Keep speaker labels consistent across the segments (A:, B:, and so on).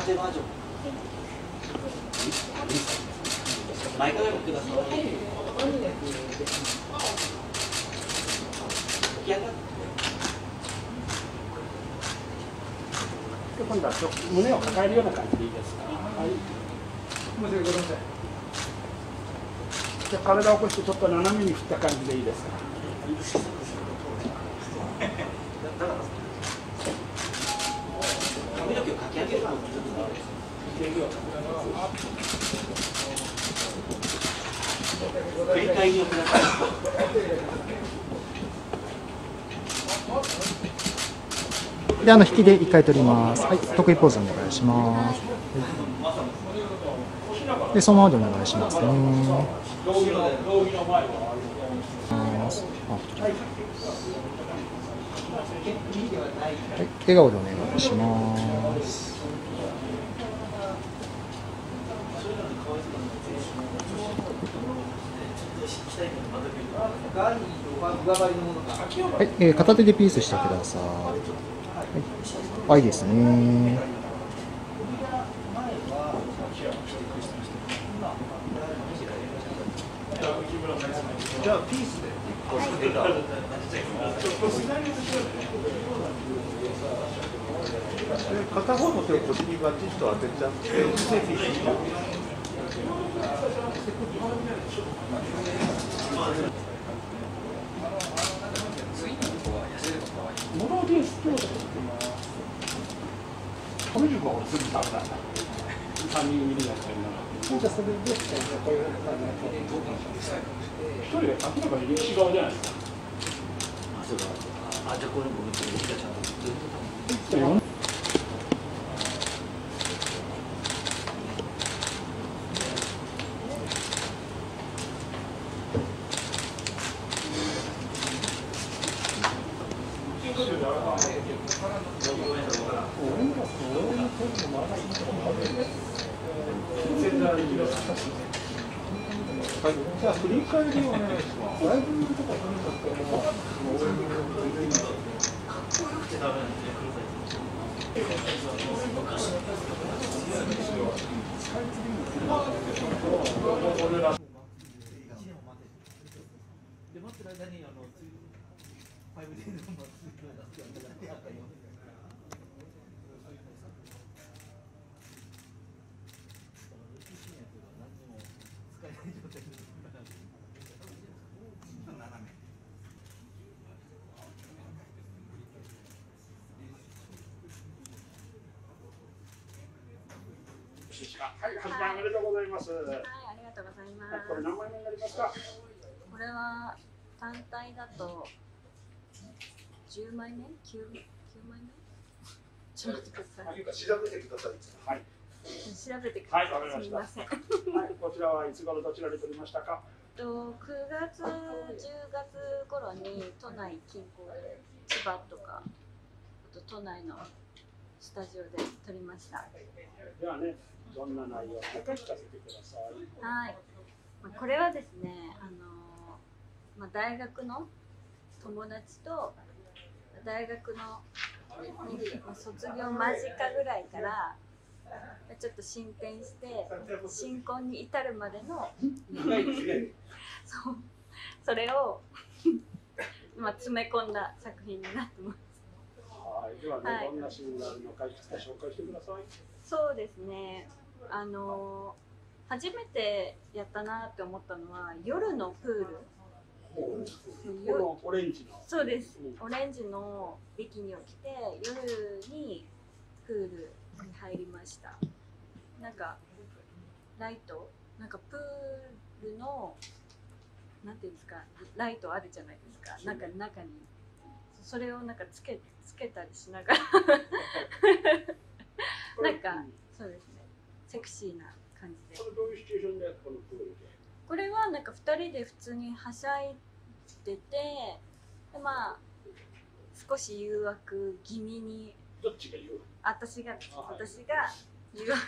A: カテバージョン前からください起き上がって
B: 今度は胸を抱えるような感じでいいですか。はい。申し訳ございませんじゃ体を起こしてちょっと斜めに振った感じでいいですか？
A: 髪の毛をかき上げるのもちょっと繰り返しをください
C: で、あの引きで一回取ります。はい、得意ポーズお願いします。で、そのままでお願いしますね。
B: は
C: い、笑顔でお願いします。はい、えー片手でピースしてください。はい、あいいですね。
D: じゃあピースで片方の手を腰にバチッと当てちゃって
B: モノディスト上塾は俺すぐ食べたんだ。三人いるやつがいるな。じゃあそれでこういう感じで一人で明らかに歴史側じゃないですか。
A: あそうだあじゃあこれ僕ちょっとちゃんとずっと
D: はいじゃあ振り返りお願いしますだいぶとこ
A: で待ってる間にあのファイブデーのマスクが出すようになったよ使えない状態になって
B: はい、発売おめでとうございます。はい、
E: はい、ありがとうございます。
B: これ何枚目になりますか？
E: これは単体だと10枚目 ?9 9枚目ちょっと待ってください。
D: 調べてください
B: はい、
E: 調べてください。
B: はいわかりました
E: すみません。
B: はい、こちらはいつ頃どちらで撮りましたか？
E: と9月、10月頃に都内近郊で千葉とかあと都内のスタジオで撮りました。
B: ではね、どんな内容か聞かせてください。
E: はい。まあ、これはですね、あのまあ、大学の友達と大学の、まあ卒業間近ぐらいからちょっと進展して新婚に至るまでのそうそれをまあ詰め込んだ作品になってます。
B: はい、ではね、
E: はい
B: どんなシーンがあるのかいくつか紹介してください。
E: そうですね。あの初めてやったなって思ったのは夜のプール。
B: オレンジの。
E: そうです
B: うん。
E: オレンジのビキニを着て夜にプールに入りました。なんかライト、なんかプールのなんていうんですか、ライトあるじゃないですか。なんか中にそれをなんかつけつけたりしながら なんかそうですね。セクシーな感じで
B: こ。れどういうシチュエーションでこのプールで。
E: これはなんか2人で普通にはしゃいでてでまあ少し誘惑気味に
B: どっちが言う。
E: 私が私が誘惑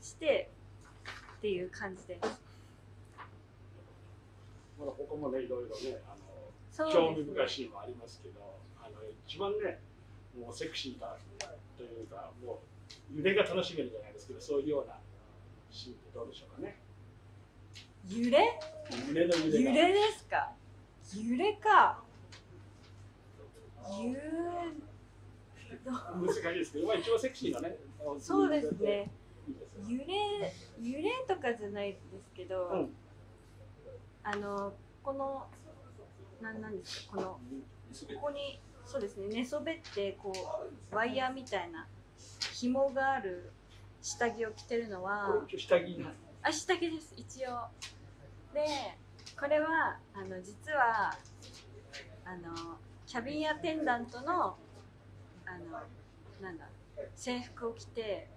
E: してっていう感じです
B: まだここもね、いろいろね、あの。
E: そう
B: 興味深いシーンもありますけど、あの一番ね、もうセクシーだというか、もう揺れが楽しめるじゃないですけど、そういうようなシーンってどうでしょうかね。
E: 揺れ？
B: 胸の揺れが。
E: 揺れですか？揺れ？か揺れ
B: 難しいですけど、まあ一応セクシーなね。
E: そうですね。揺れ揺れとかじゃないですけど、
B: うん
E: あのこのなんなんですか？このここにそうですね寝そべってこうワイヤーみたいな紐がある下着を着てるのは
B: 下着なんです。
E: あ下着です一応。でこれはあの実はあのキャビンアテンダントのあのなんだ制服を着て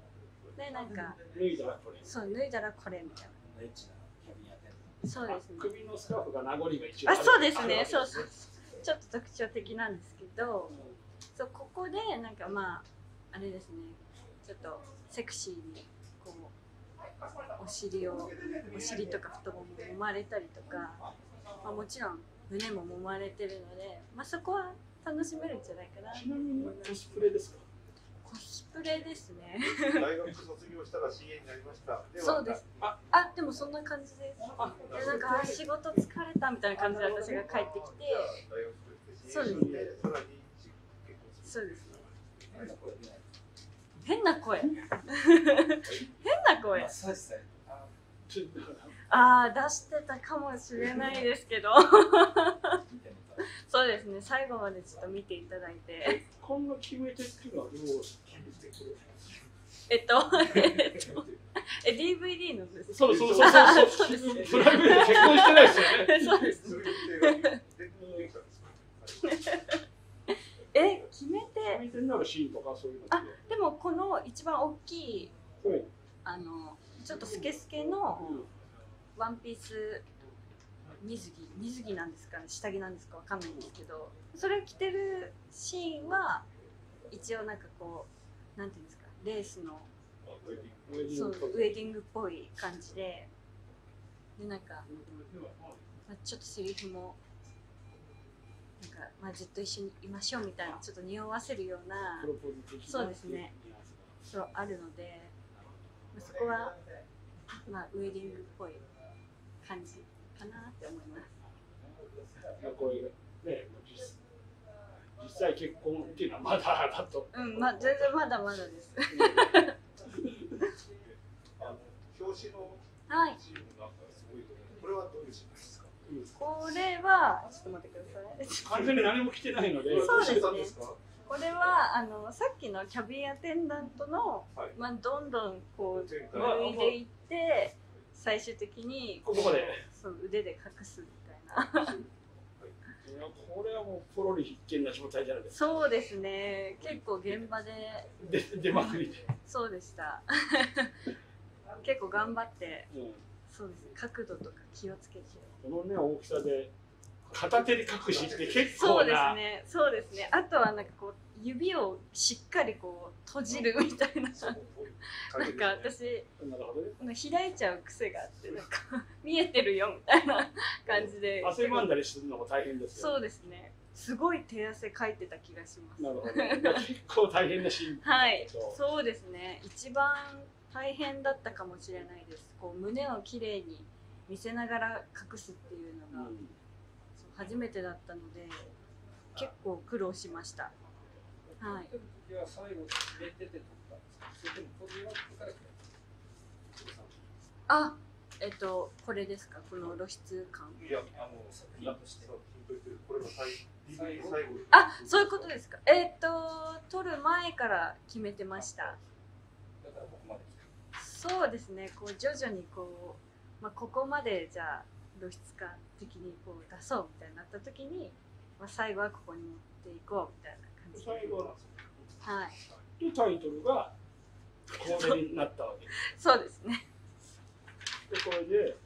E: でなんか
B: 脱いだらこれ。
E: そう脱いだらこれみたい
A: な。
E: そうですね。
B: 首のスカーフが名残が一応
E: あそうですね。そうそう。ちょっと特徴的なんですけどそうここでなんかまああれですねちょっとセクシーにこうお尻をお尻とか太ももも揉まれたりとか、まあ、もちろん胸も揉まれてるので、まあ、そこは楽しめるんじゃないかな。
B: ちなみにコスプレですか？
E: コスプレですね。
D: 大学卒業したら CA になりました。
E: そうです。
B: あ
E: あでもそんな感じです。でなんかあ仕事疲れたみたいな感じで私が帰ってきて。そう
D: 業
E: です
D: して、さらに結婚する。
E: そうですね。
A: ダ
E: 変な声。変な声。ああ出してたかもしれないですけど。そうですね。最後までちょっと見ていただいて。
B: 今後決めてっていうのはどう決めてくる
E: えっとえっとえ DVD のですか？
B: そうそうそうそうそう。
E: そうです
B: プライベート結婚してないですよね。
E: そうです
D: そういう予定がでできたんですか
E: え決
B: シーンとかそういうの
E: あでもこの一番大きいあのちょっとスケスケの
B: うん。
E: ワンピース水着水着なんですかね下着なんですかわかんないんですけどそれを着てるシーンは一応なんかこうなんていうんですかレースの
B: ウェディ
E: そう
B: ングと
E: ウェディングっぽい感じででなんか、まあ、ちょっとセリフもなんか、まあ、ずっと一緒にいましょうみたいなちょっと匂わせるようなそうですねそうあるので、まあ、そこは、まあ、ウェディングっぽい感じかなって思います。
B: こういうね実実際結婚っていうのはまだだと
E: うん、まあ、全然まだまだです。
D: あの表紙の
E: はい。
D: チームなんかすごいと思う。これはどういうチームですか？
E: これは、ちょっと待ってください。
B: 完全に何も着てないので
E: そうですね。これは、あの、さっきのキャビンアテンダントの、
D: はい
E: まあ、どんどんこう、
D: 前回
E: 脱いでいって、最終的に、
B: ここまで
E: そう腕で隠すみたいな。
B: これはもうポロリ必見な状態じゃないですか
E: そうですね。結構現場で、
B: で出まくりで、
E: そうでした。結構頑張って、
B: うん
E: そうですね。角度とか気をつけて。
B: このね大きさで片手で隠しって結
E: そうですね。そうですね。あとはなんかこう指をしっかりこう閉じるみたいな。なんか私開いちゃう癖があってなんか見えてるよみたいな感じで。
B: 汗ばんだりするのも大変ですよ
E: そうですね。すごい手汗かいてた気がします。
B: なるほどいや 結構大変なシーン
E: はい
B: そう
E: ですね。一番大変だったかもしれないです。こう胸をきれいに見せながら隠すっていうのが、
B: うん
E: そう初めてだったので、結構苦労しました。はい。あ、えっとこれですか？この露出感。
D: いや、あの、作品として。これが最最後。
E: あ、そういうことですか。えっと撮る前から決めてました。そうですね。こう徐々にこう、まあ、ここまでじゃあ露出感的にこう出そうみたいになった時に、まあ、最後はここに持っていこうみたいな感じで。
B: 最後
E: はい。
B: でタイトルがこれになったわけです
E: そうですね。
B: でこれで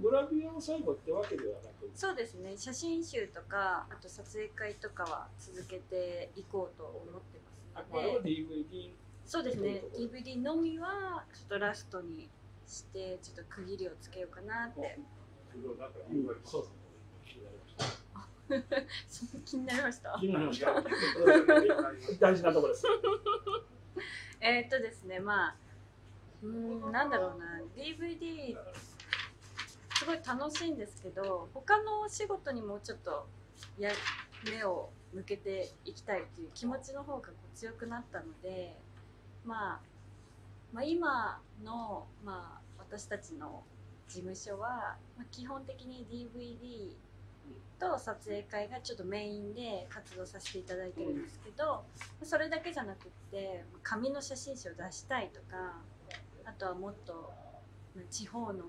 B: グラビアの最後ってわけではなく
E: そうですね。写真集とか、あと撮影会とかは続けていこうと思ってますの
B: あこれは
E: で。
B: DVD
E: そうですね。DVD のみはちょっとラストにしてちょっと区切りをつけようかなって。
B: うん そうそう気になりました？
E: そんな気になりました。
B: 気になりました大事なところです。
E: えーっとですねまあうーんなんだろうな。DVD すごい楽しいんですけど他のお仕事にもちょっとや目を向けていきたいっていう気持ちの方が強くなったので、まあ、まあ今の、まあ、私たちの事務所は、まあ、基本的に DVD と撮影会がちょっとメインで活動させていただいてるんですけどそれだけじゃなくって紙の写真集を出したいとかあとはもっと地方の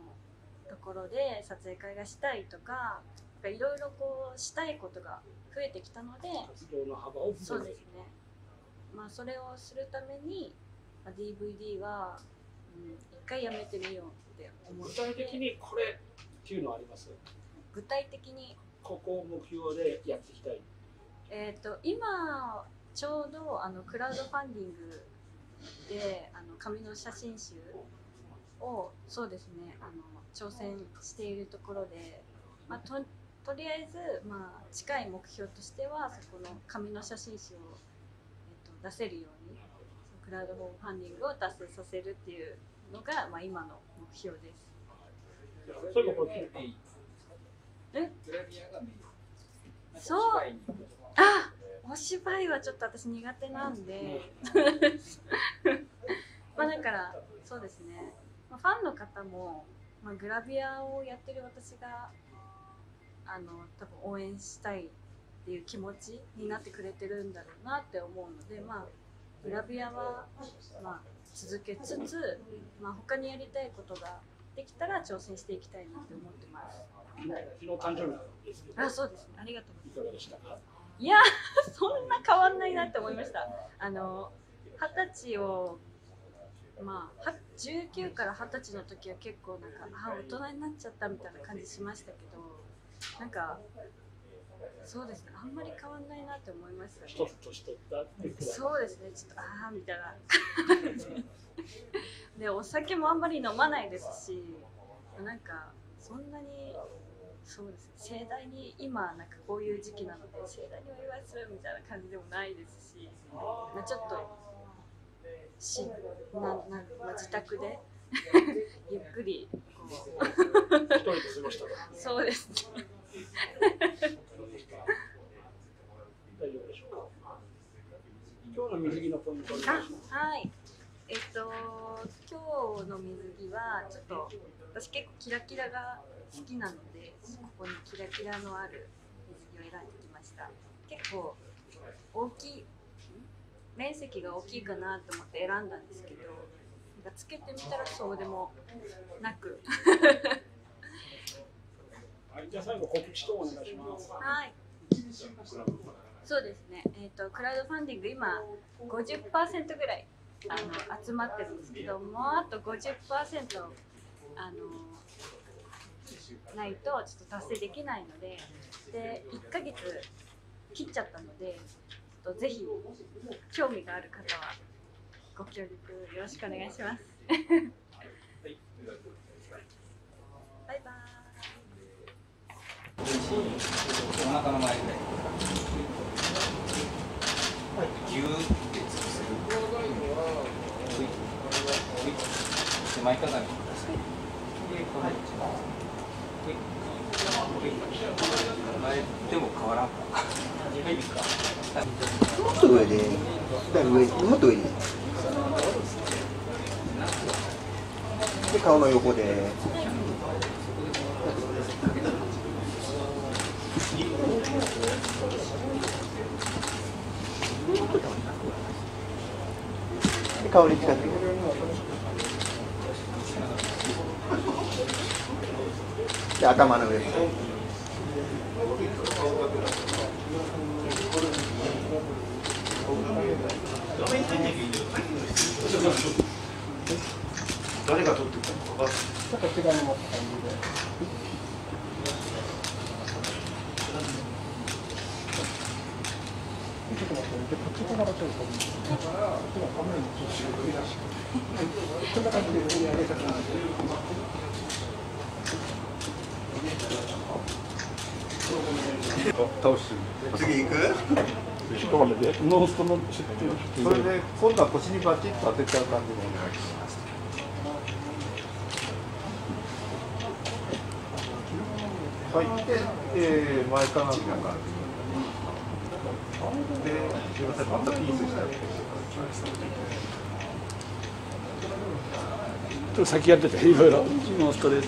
E: ところで撮影会がしたいとかいろいろこうしたいことが増えてきたので
B: 活動の幅を
E: そうですね。まあそれをするために、まあ、DVD は、うん、一回やめてみようって思って。
B: 具体的にこれっていうのはあります？
E: 具体的に。
B: ここを目標でやっていきたい。
E: えー、と今ちょうどあのクラウドファンディングであの紙の写真集をそうですねあの挑戦しているところで、まあ、ととりあえず、まあ、近い目標としてはそこの紙の写真集を、えっと出せるようにクラウドファンディングを達成させるっていうのが、まあ、今の目標です。
B: そう？
E: あお芝居はちょっと私苦手なんで。まあだからそうですね、まあ、ファンの方も、まあ、グラビアをやってる私があの多分応援したいっていう気持ちになってくれてるんだろうなって思うのでまあグラビアは、まあ、続けつつ、まあ、他にやりたいことができたら挑戦していきたいなって思ってます。あそうですね。ありがとうございます。
B: い
E: や そんな変わんないなって思いました。あの二十歳をまあは19から二十歳の時は結構なんかあ大人になっちゃったみたいな感じしましたけどなんかそうですね。あんまり変わんないなって思いましたね。
B: 一つ年取った
E: そうですね。ちょっとああみたいな。でお酒もあんまり飲まないですしなんかそんなにそうですね。盛大に今なんかこういう時期なので盛大にお祝いするみたいな感じでもないですし、まあ、ちょっとしなな、まあ、自宅で ゆっくりこう。
B: 一人で過ごしたと
E: そうですね
B: 大丈夫でしょうか今日の水着のポイントをお願いします
E: あはいえっと今日の水着はちょっと私結構キラキラが好きなのでここにキラキラのある水着を選んできました。結構大きいん面積が大きいかなと思って選んだんですけどなんかつけてみたらそうでもなく。
B: はい、じゃあ最後告知とお願いします。
E: はい。そうですね。えっ、とクラウドファンディング今50%ぐらいあの集まってるんですけどもうあと50%あのないとちょっと達成できないのでで1ヶ月切っちゃったのでちょっとぜひ興味がある方はご協力よろしくお願いします。バイバイ
F: お腹の周りぐらい。ギューって潰せる。ほいほい手前かがみください。で、も。
C: っと上で、上もっと上に。で、顔の横で。で、顔に近づける。で、頭の上。も。
D: 誰が撮ってたのか分か
B: ちょっと違いの持った感じで。ちょっと待って、こっちからちょっとこっちからカメラにちょっと絞り出して。こんな感じで上に上げた感じで。
D: 倒し次行く？
B: ノーストの設定をちょっと
D: それで今度は腰にバチッと当てちゃう感じでお願いします。はい。で、えー、前かがみな感じですいませんまたピースしたい
B: ちょっと先やってていろいろ。ノーストです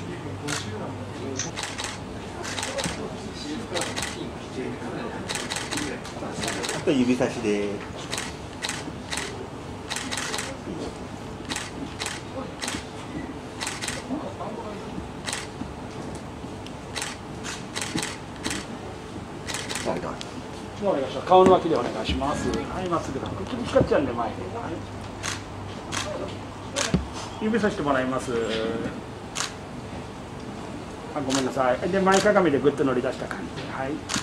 D: と指差しで。
B: お願いします顔の脇でお願いします。はいまっすぐだ口ぶつかっちゃうんで前に、はい、指さしてもらいます。あごめんなさい。で前かがみでグッと乗り出した感じ。はい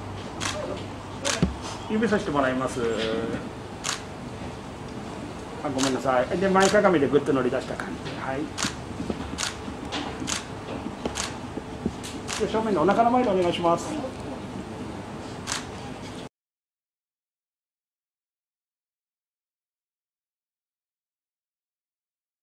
B: 指さしてもらいます。あごめんなさい。で前かがみでグッと乗り出した感じ。はい。正面のお腹の前でお願いします。